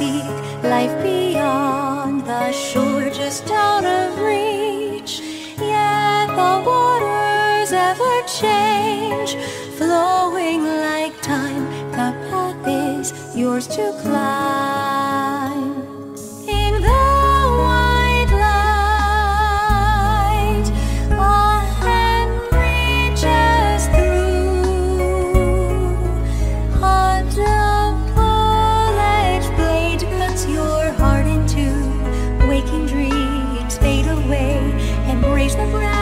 seek life beyond the shore, just out of reach. Yet the waters ever change, flowing like time. The path is yours to climb. Embrace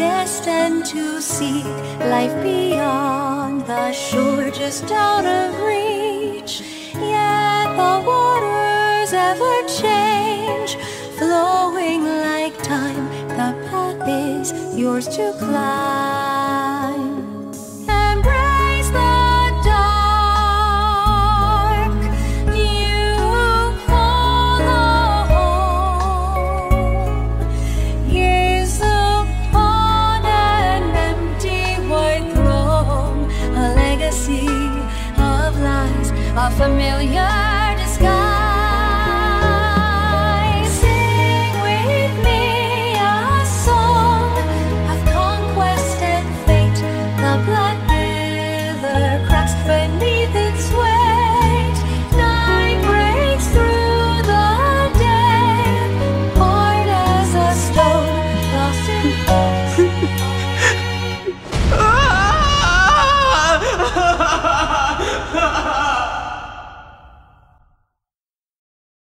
destined to seek life beyond the shore, just out of reach. Yet the waters ever change, flowing like time. The path is yours to climb. A familiar disguise. Sing with me a song of conquest and fate. The